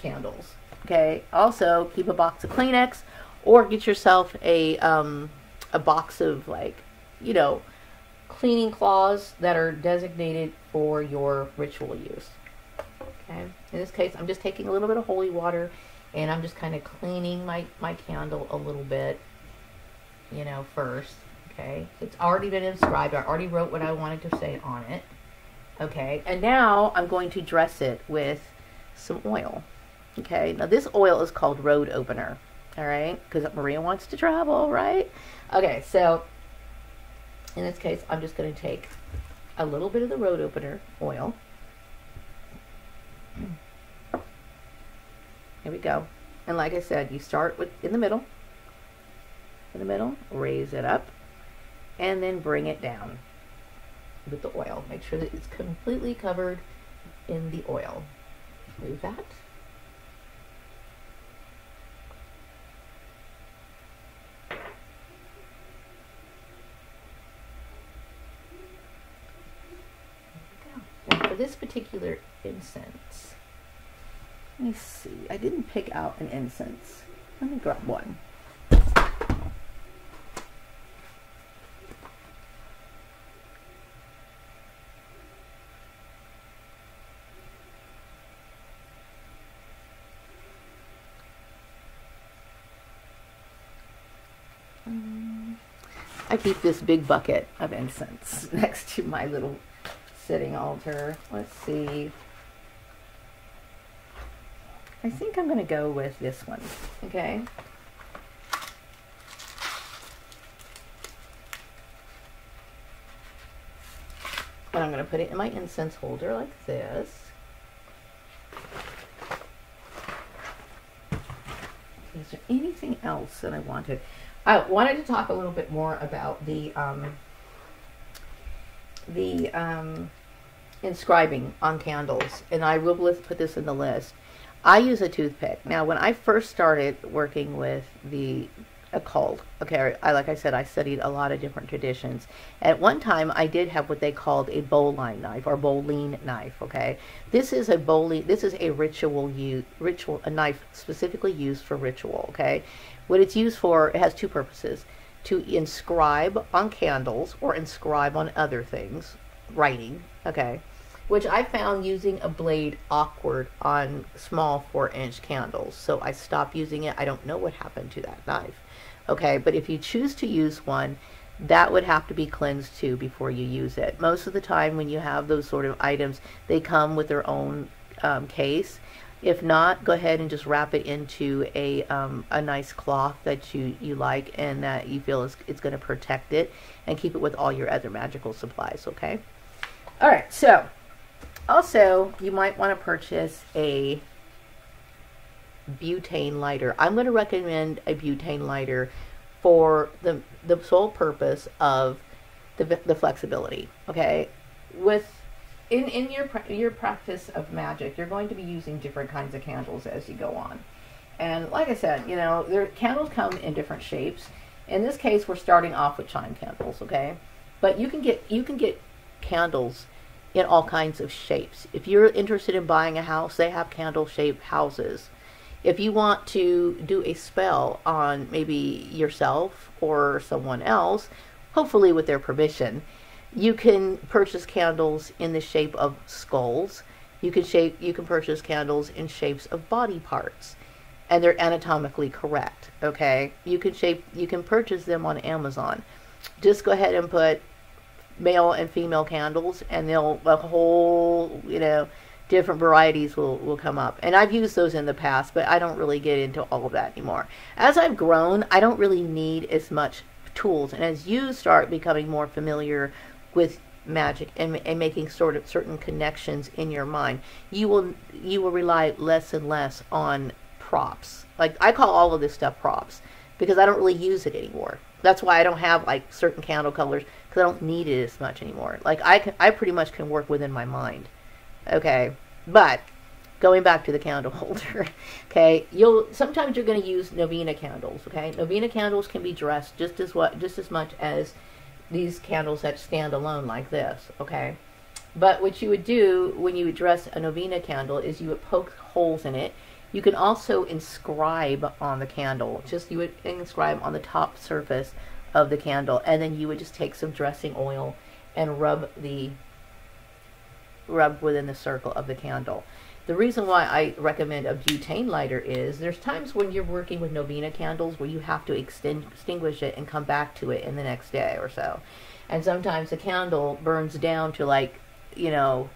[SPEAKER 2] candles. Okay. Also, keep a box of Kleenex, or get yourself a um, a box of like, you know, cleaning cloths that are designated for your ritual use. Okay. In this case, I'm just taking a little bit of holy water, and I'm just kind of cleaning my my candle a little bit. You know, first. Okay. It's already been inscribed. I already wrote what I wanted to say on it. Okay. And now I'm going to dress it with some oil. Okay, now this oil is called Road Opener. All right, because Maria wants to travel, right? Okay, so in this case, I'm just going to take a little bit of the Road Opener oil. Here we go. And like I said, you start with in the middle, in the middle, raise it up, and then bring it down with the oil. Make sure that it's completely covered in the oil. Move that. for this particular incense, let me see. I didn't pick out an incense. Let me grab one. Keep this big bucket of incense [laughs] next to my little sitting altar. Let's see. I think I'm going to go with this one. Okay. And I'm going to put it in my incense holder like this. Is there anything else that I wanted? I wanted to talk a little bit more about the um, the um, inscribing on candles, and I will put this in the list. I use a toothpick. Now, when I first started working with the occult, okay, I, like I said, I studied a lot of different traditions. At one time, I did have what they called a boline knife or boline knife. Okay, this is a boline. This is a ritual use ritual a knife specifically used for ritual. Okay, what it's used for, it has two purposes: to inscribe on candles or inscribe on other things, writing. Okay which I found using a blade awkward on small four inch candles. So I stopped using it. I don't know what happened to that knife. Okay, but if you choose to use one, that would have to be cleansed too before you use it. Most of the time when you have those sort of items, they come with their own um, case. If not, go ahead and just wrap it into a, um, a nice cloth that you, you like and that you feel is, it's going to protect it and keep it with all your other magical supplies, okay? All right, so also, you might want to purchase a butane lighter. I'm going to recommend a butane lighter for the the sole purpose of the, the flexibility. Okay, with in in your your practice of magic, you're going to be using different kinds of candles as you go on. And like I said, you know, their candles come in different shapes. In this case, we're starting off with chime candles, okay? But you can get you can get candles in all kinds of shapes. If you're interested in buying a house, they have candle shaped houses. If you want to do a spell on maybe yourself or someone else, hopefully with their permission, you can purchase candles in the shape of skulls. You can shape you can purchase candles in shapes of body parts and they're anatomically correct, okay? You can shape you can purchase them on Amazon. Just go ahead and put male and female candles, and they'll a whole you know different varieties will will come up. And I've used those in the past, but I don't really get into all of that anymore. As I've grown, I don't really need as much tools, and as you start becoming more familiar with magic and, and making sort of certain connections in your mind, you will you will rely less and less on props. Like I call all of this stuff props because I don't really use it anymore. That's why I don't have like certain candle colors because I don't need it as much anymore. Like I can, I pretty much can work within my mind. Okay, but going back to the candle [laughs] holder. okay, you'll sometimes you're going to use novena candles. Okay, novena candles can be dressed just as what just as much as these candles that stand alone like this. Okay. But what you would do when you would dress a novena candle is you would poke holes in it. You can also inscribe on the candle. Just you would inscribe on the top surface of the candle and then you would just take some dressing oil and rub the rub within the circle of the candle. The reason why I recommend a butane lighter is there's times when you're working with novena candles where you have to extend, extinguish it and come back to it in the next day or so. And sometimes the candle burns down to like, you know,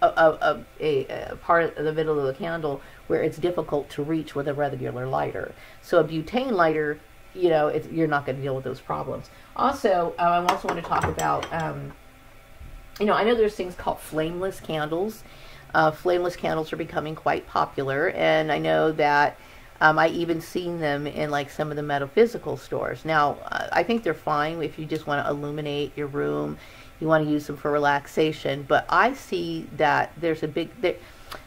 [SPEAKER 2] a, a, a, a, part of the middle of the candle where it's difficult to reach with a regular lighter. So a butane lighter you know, you're not going to deal with those problems. Also, uh, I also want to talk about, um, you know, I know there's things called flameless candles. Uh, flameless candles are becoming quite popular, and I know that um, I even seen them in like some of the metaphysical stores. Now, uh, I think they're fine if you just want to illuminate your room, you want to use them for relaxation. But I see that there's a big there,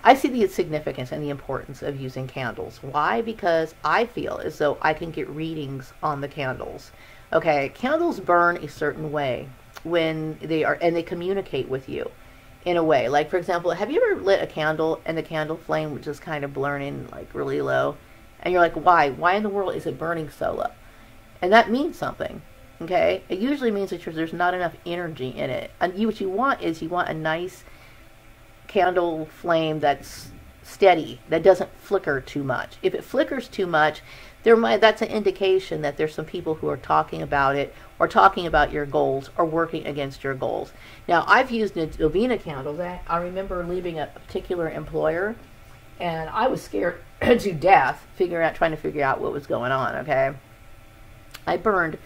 [SPEAKER 2] I see the significance and the importance of using candles. Why? Because I feel as though I can get readings on the candles. Okay, candles burn a certain way when they are, and they communicate with you in a way. Like, for example, have you ever lit a candle and the candle flame was just kind of burning like really low? And you're like, why? Why in the world is it burning so low? And that means something. Okay, it usually means that there's not enough energy in it. And you, what you want is you want a nice candle flame that's steady, that doesn't flicker too much. If it flickers too much, there might that's an indication that there's some people who are talking about it or talking about your goals or working against your goals. Now, I've used novena candles. I remember leaving a particular employer and I was scared [clears throat] to death figuring out trying to figure out what was going on, okay? I burned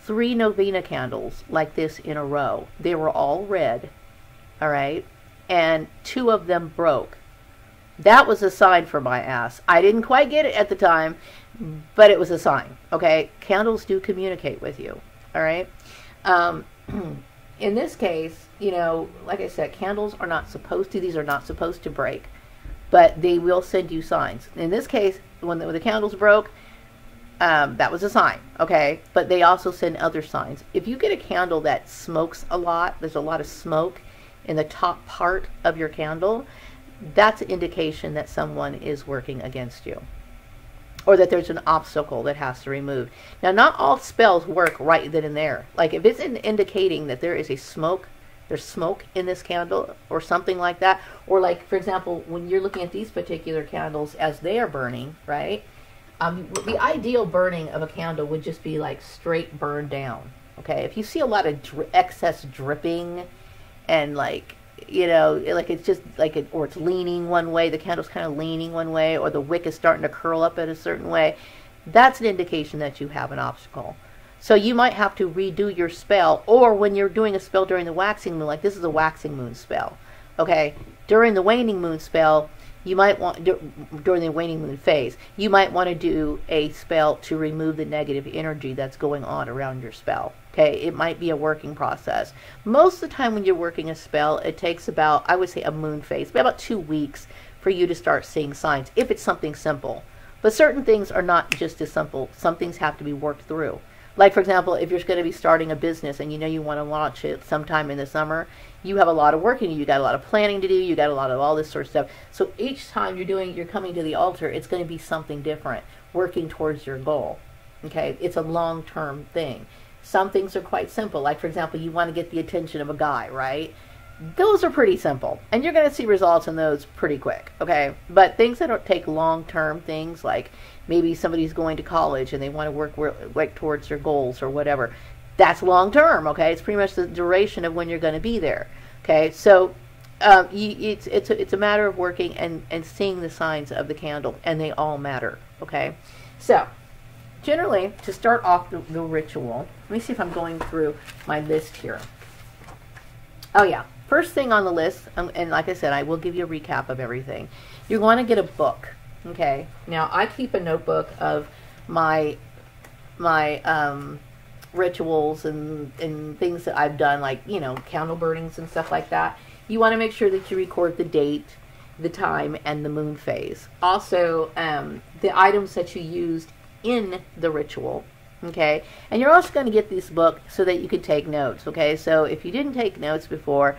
[SPEAKER 2] three novena candles like this in a row. They were all red, all right? and two of them broke. That was a sign for my ass. I didn't quite get it at the time, but it was a sign. Okay, candles do communicate with you. All right. Um, [clears throat] in this case, you know, like I said, candles are not supposed to, these are not supposed to break, but they will send you signs. In this case, when the, when the candles broke, um, that was a sign, okay? But they also send other signs. If you get a candle that smokes a lot, there's a lot of smoke in the top part of your candle, that's an indication that someone is working against you or that there's an obstacle that has to remove. Now, not all spells work right then and there. Like if it's indicating that there is a smoke, there's smoke in this candle or something like that, or like for example, when you're looking at these particular candles as they are burning, right? Um, the ideal burning of a candle would just be like straight burn down. Okay, if you see a lot of dri- excess dripping and like you know, like it's just like it, or it's leaning one way, the candle's kind of leaning one way, or the wick is starting to curl up in a certain way, that's an indication that you have an obstacle. So you might have to redo your spell, or when you're doing a spell during the waxing moon, like this is a waxing moon spell, okay? During the waning moon spell, you might want during the waning moon phase you might want to do a spell to remove the negative energy that's going on around your spell okay? It might be a working process. Most of the time when you're working a spell it takes about i would say a moon phase about two weeks for you to start seeing signs if it's something simple. But certain things are not just as simple. Some things have to be worked through like for example if you're going to be starting a business and you know you want to launch it sometime in the summer you have a lot of work and you got a lot of planning to do you got a lot of all this sort of stuff. So each time you're doing you're coming to the altar it's going to be something different working towards your goal okay? It's a long term thing. Some things are quite simple like for example you want to get the attention of a guy right? Those are pretty simple and you're going to see results in those pretty quick okay? But things that don't take long term things like maybe somebody's going to college and they want to work work towards their goals or whatever that's long term, okay? It's pretty much the duration of when you're going to be there, okay? So um, you, it's it's a, it's a matter of working and and seeing the signs of the candle, and they all matter, okay? So generally, to start off the, the ritual, let me see if I'm going through my list here. Oh yeah, first thing on the list, um, and like I said, I will give you a recap of everything. You're going to get a book, okay? Now I keep a notebook of my my um, rituals and, and things that I've done, like, you know, candle burnings and stuff like that, you want to make sure that you record the date, the time, and the moon phase. Also, um, the items that you used in the ritual. Okay, and you're also going to get this book so that you can take notes. Okay, so if you didn't take notes before,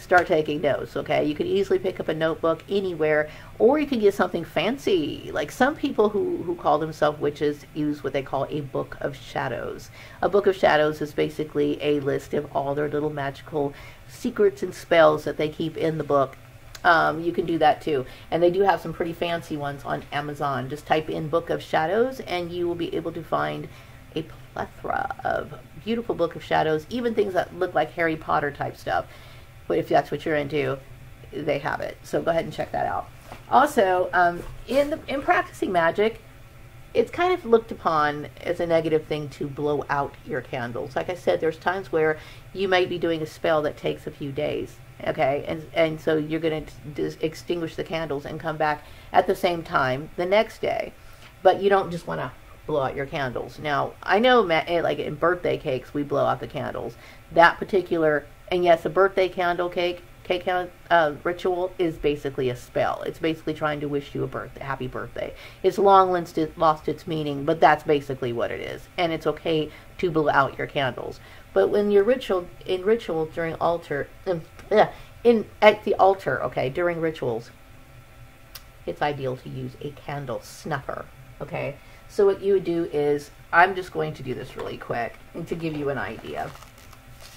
[SPEAKER 2] start taking notes, okay? You can easily pick up a notebook anywhere, or you can get something fancy. Like some people who, who call themselves witches use what they call a book of shadows. A book of shadows is basically a list of all their little magical secrets and spells that they keep in the book. Um, you can do that too. And they do have some pretty fancy ones on Amazon. Just type in Book of Shadows and you will be able to find a plethora of beautiful Book of Shadows, even things that look like Harry Potter type stuff but if that's what you're into, they have it. So go ahead and check that out. Also, um, in the, in practicing magic, it's kind of looked upon as a negative thing to blow out your candles. Like I said, there's times where you might be doing a spell that takes a few days, okay, and and so you're going to extinguish the candles and come back at the same time the next day, but you don't just want to blow out your candles. Now, I know, eh, like in birthday cakes, we blow out the candles. That particular and yes, a birthday candle cake cake uh, ritual is basically a spell. It's basically trying to wish you a birthday, happy birthday. It's long lost its meaning, but that's basically what it is. And it's okay to blow out your candles. But when you're ritual in ritual during altar, um, [laughs] in at the altar, okay, during rituals, it's ideal to use a candle snuffer. Okay, so what you would do is, I'm just going to do this really quick to give you an idea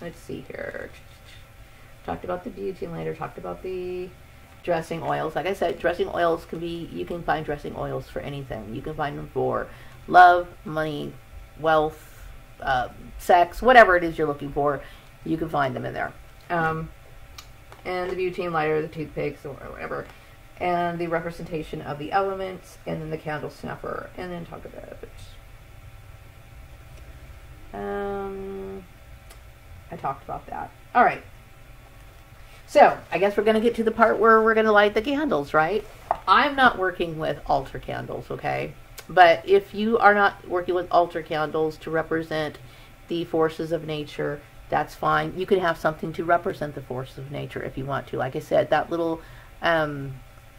[SPEAKER 2] let's see here. Talked about the beauty later. Talked about the dressing oils. Like I said, dressing oils can be, you can find dressing oils for anything. You can find them for love, money, wealth, uh, sex, whatever it is you're looking for, you can find them in there. Um, and the butane lighter, the toothpicks, or whatever. And the representation of the elements, and then the candle snuffer, and then talk about it. Um, I talked about that. All right. So, I guess we're going to get to the part where we're going to light the candles, right? I'm not working with altar candles, okay? But if you are not working with altar candles to represent the forces of nature that's fine. You can have something to represent the forces of nature if you want to. Like I said, that little, um,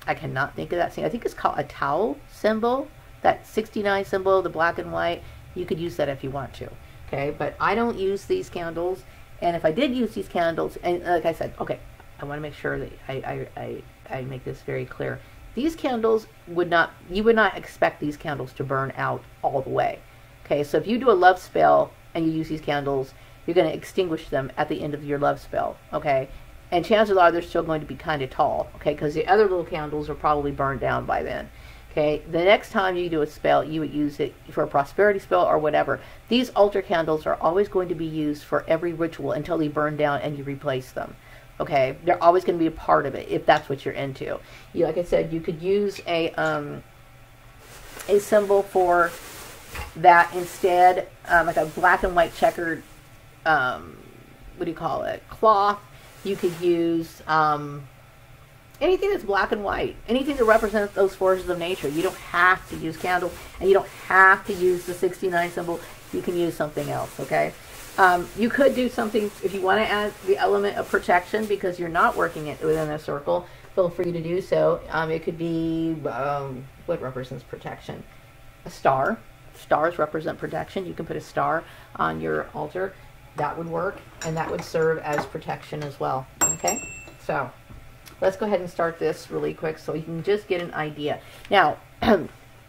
[SPEAKER 2] I cannot think of that thing. I think it's called a towel symbol. That 69 symbol, the black and white. You could use that if you want to. Okay, but I don't use these candles. And if I did use these candles, and like I said, okay, I want to make sure that I, I, I, I make this very clear. These candles would not, you would not expect these candles to burn out all the way. Okay, so if you do a love spell and you use these candles, you're going to extinguish them at the end of your love spell. Okay, and chances are they're still going to be kind of tall. Okay, because the other little candles are probably burned down by then. Okay, the next time you do a spell, you would use it for a prosperity spell or whatever. These altar candles are always going to be used for every ritual until they burn down and you replace them. Okay, they're always going to be a part of it if that's what you're into. You, like I said, you could use a um, a symbol for that instead, um, like a black and white checkered, um, what do you call it, cloth. You could use um, anything that's black and white, anything that represents those forces of nature. You don't have to use candle, and you don't have to use the 69 symbol. You can use something else, okay? Um, you could do something if you want to add the element of protection because you're not working it within a circle. Feel free to do so. Um, it could be um, what represents protection. A star. Stars represent protection. You can put a star on your altar. That would work, and that would serve as protection as well. Okay, so let's go ahead and start this really quick so you can just get an idea. Now, [clears throat]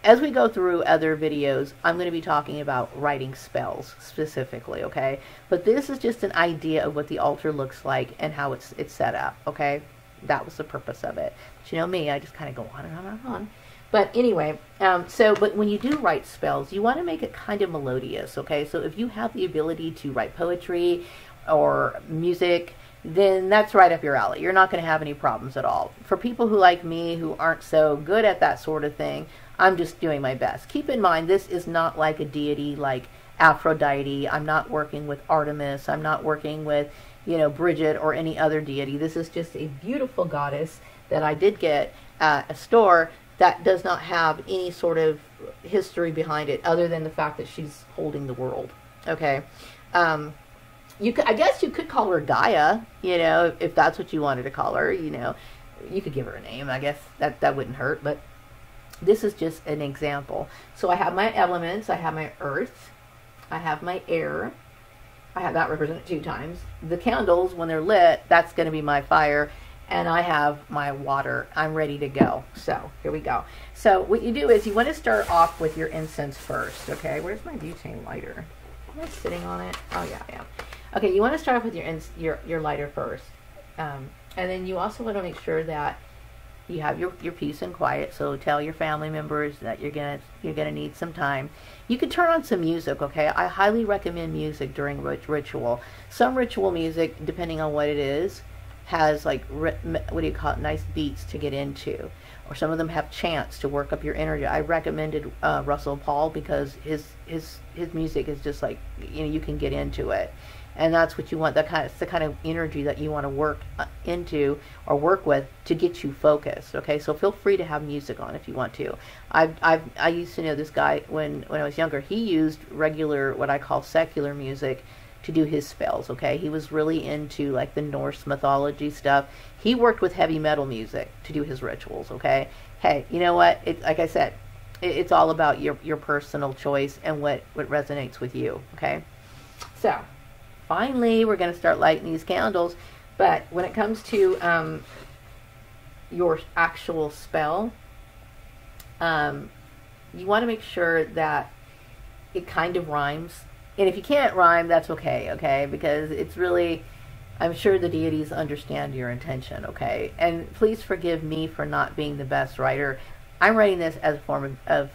[SPEAKER 2] as we go through other videos, I'm going to be talking about writing spells specifically, okay? But this is just an idea of what the altar looks like and how it's it's set up, okay? That was the purpose of it. But you know me, I just kind of go on and on and on. But anyway, um, so but when you do write spells, you want to make it kind of melodious, okay? So if you have the ability to write poetry or music, then that's right up your alley. You're not going to have any problems at all. For people who like me who aren't so good at that sort of thing, I'm just doing my best. Keep in mind, this is not like a deity like Aphrodite. I'm not working with Artemis. I'm not working with, you know, Bridget or any other deity. This is just a beautiful goddess that I did get at a store that does not have any sort of history behind it other than the fact that she's holding the world. Okay. Um, you could, I guess you could call her Gaia, you know, if, that's what you wanted to call her, you know. You could give her a name, I guess that, that wouldn't hurt, but this is just an example. So I have my elements. I have my earth. I have my air. I have that represented two times. The candles, when they're lit, that's going to be my fire. And I have my water. I'm ready to go. So here we go. So what you do is you want to start off with your incense first. Okay, where's my butane lighter? Am I sitting on it? Oh yeah, yeah. Okay, you want to start off with your your your lighter first, um, and then you also want to make sure that you have your, your peace and quiet so tell your family members that you're gonna you're gonna need some time. You can turn on some music okay? I highly recommend music during rit- ritual. Some ritual music depending on what it is has like what do you call it nice beats to get into. Or some of them have chants to work up your energy. I recommended uh, russell paul because his his his music is just like you know you can get into it and that's what you want that kind of the kind of energy that you want to work uh, into or work with to get you focused okay? So feel free to have music on if you want to. I've, I've i used to know this guy when when i was younger. He used regular what i call secular music to do his spells okay? He was really into like the norse mythology stuff. He worked with heavy metal music to do his rituals okay? Hey you know what? It, like i said it, it's all about your your personal choice and what what resonates with you okay? So finally we're going to start lighting these candles. But when it comes to um, your actual spell, um, you want to make sure that it kind of rhymes. And if you can't rhyme, that's okay, okay? Because it's really, I'm sure the deities understand your intention, okay? And please forgive me for not being the best writer. I'm writing this as a form of, of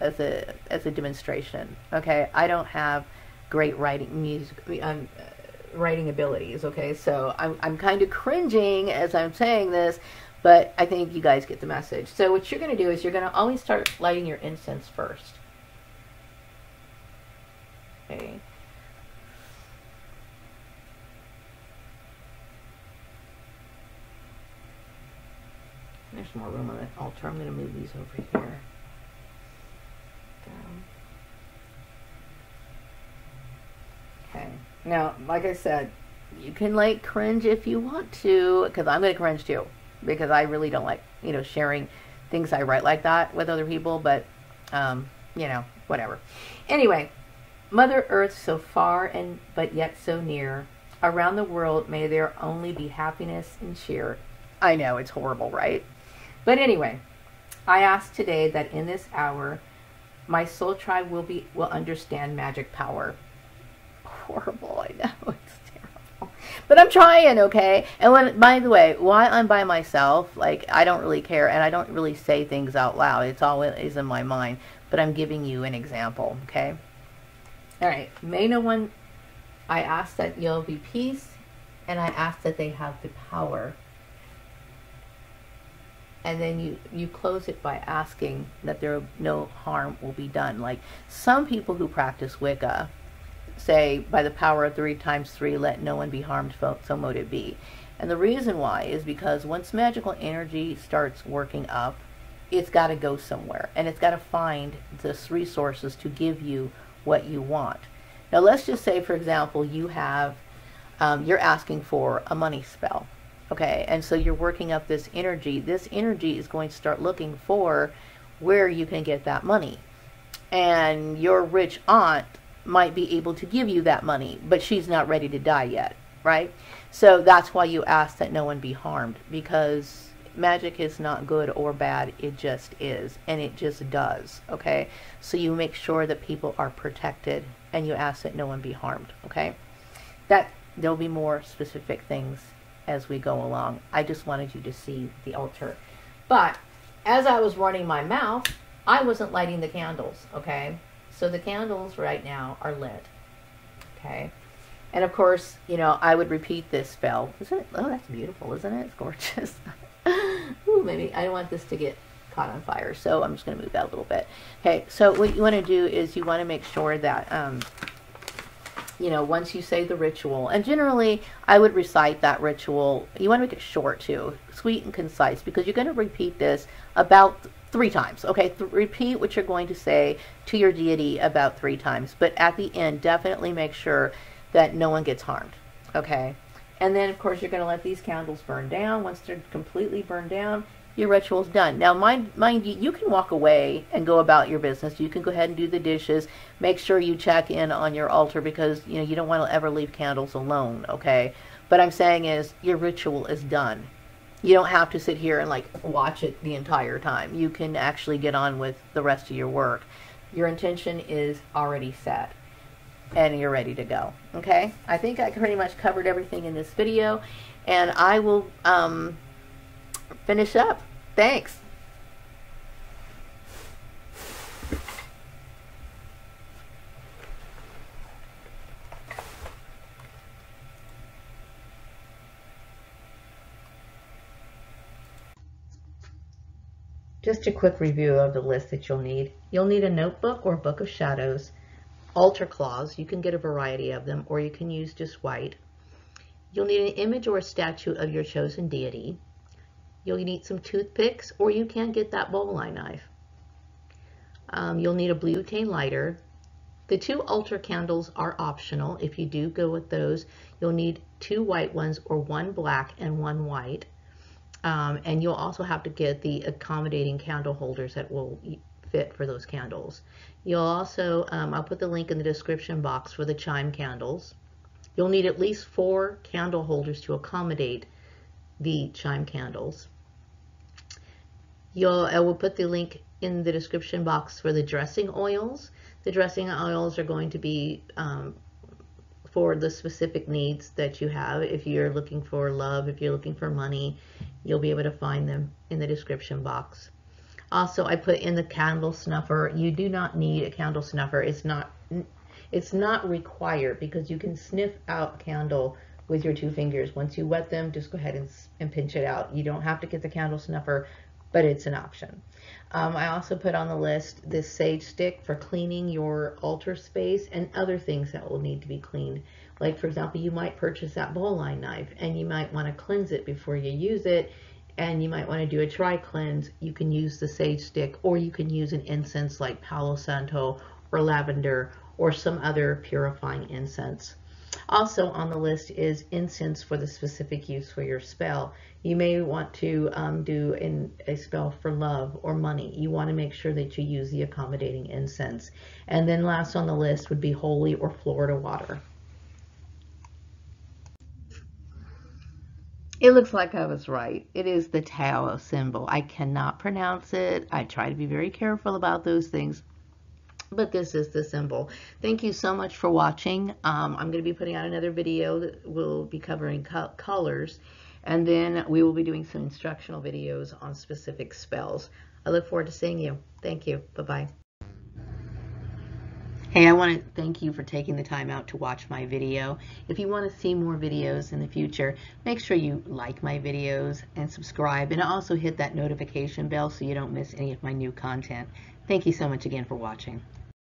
[SPEAKER 2] as a as a demonstration, okay? I don't have great writing music um, writing abilities. Okay, so I'm I'm kind of cringing as I'm saying this, but I think you guys get the message. So what you're going to do is you're going to always start lighting your incense first. Okay. There's more room on the altar. I'm going to move these over here. Down. Okay. Now, like I said, you can like cringe if you want to, because I'm to cringe too, because I really don't like, you know, sharing things I write like that with other people, but, um, you know, whatever. Anyway, Mother Earth so far and but yet so near, around the world may there only be happiness and cheer. I know, it's horrible, right? But anyway, I ask today that in this hour, my soul tribe will be will understand magic power. Horrible, I know. [laughs] It's terrible. But I'm trying, okay? And when by the way, while I'm by myself, like I don't really care and I don't really say things out loud. It's always in my mind, but I'm giving you an example, okay? All right. May no one I ask that you'll be peace and I ask that they have the power and then you you close it by asking that there no harm will be done like some people who practice wicca say by the power of three times three let no one be harmed so mote it be and the reason why is because once magical energy starts working up it's got to go somewhere and it's got to find the resources to give you what you want now let's just say for example you have um, you're asking for a money spell Okay, and so you're working up this energy. This energy is going to start looking for where you can get that money. And your rich aunt might be able to give you that money, but she's not ready to die yet, right? So that's why you ask that no one be harmed because magic is not good or bad, it just is, and it just does, okay? So you make sure that people are protected and you ask that no one be harmed, okay? That there'll be more specific things as we go along. I just wanted you to see the altar. But as I was running my mouth, I wasn't lighting the candles, okay? So the candles right now are lit, okay? And of course, you know, I would repeat this spell. Isn't it? Oh, that's beautiful, isn't it? It's gorgeous. [laughs] Ooh, maybe I don't want this to get caught on fire, so I'm just going to move that a little bit. Okay, so what you want to do is you want to make sure that um, you know, once you say the ritual, and generally I would recite that ritual. You want to make it short too, sweet and concise, because you're going to repeat this about three times. Okay, Th- repeat what you're going to say to your deity about three times, but at the end, definitely make sure that no one gets harmed. Okay, and then of course you're going to let these candles burn down. Once they're completely burned down, your ritual's done. Now, mind, mind you, you can walk away and go about your business. You can go ahead and do the dishes. Make sure you check in on your altar because you know you don't want to ever leave candles alone. Okay, but I'm saying is your ritual is done. You don't have to sit here and like watch it the entire time. You can actually get on with the rest of your work. Your intention is already set and you're ready to go. Okay, I think I pretty much covered everything in this video, and I will. Um, finish up. Thanks. Just a quick review of the list that you'll need. You'll need a notebook or book of shadows, altar cloths, you can get a variety of them, or you can use just white. You'll need an image or a statue of your chosen deity, You'll need some toothpicks or you can get that boline knife. Um, you'll need a blue butane lighter. The two altar candles are optional. If you do go with those, you'll need two white ones or one black and one white. Um, and you'll also have to get the accommodating candle holders that will fit for those candles. You'll also, um, I'll put the link in the description box for the chime candles. You'll need at least four candle holders to accommodate the chime candles. You'll, I will put the link in the description box for the dressing oils. The dressing oils are going to be um, for the specific needs that you have. If you're looking for love, if you're looking for money, you'll be able to find them in the description box. Also, I put in the candle snuffer. You do not need a candle snuffer. It's not it's not required because you can sniff out candle with your two fingers. Once you wet them, just go ahead and, and pinch it out. You don't have to get the candle snuffer but it's an option. Um, I also put on the list this sage stick for cleaning your altar space and other things that will need to be cleaned. Like for example, you might purchase that boline knife and you might want to cleanse it before you use it and you might want to do a dry cleanse. You can use the sage stick or you can use an incense like Palo Santo or lavender or some other purifying incense. Also on the list is incense for the specific use for your spell. You may want to um, do in a spell for love or money. You want to make sure that you use the accommodating incense. And then last on the list would be holy or Florida water. It looks like I was right. It is the Tau symbol. I cannot pronounce it. I try to be very careful about those things but this is the symbol. Thank you so much for watching. Um, I'm going to be putting out another video that will be covering co colors, and then we will be doing some instructional videos on specific spells. I look forward to seeing you. Thank you. Bye-bye. Hey, I want to thank you for taking the time out to watch my video. If you want to see more videos in the future, make sure you like my videos and subscribe and also hit that notification bell so you don't miss any of my new content. Thank you so much again for watching.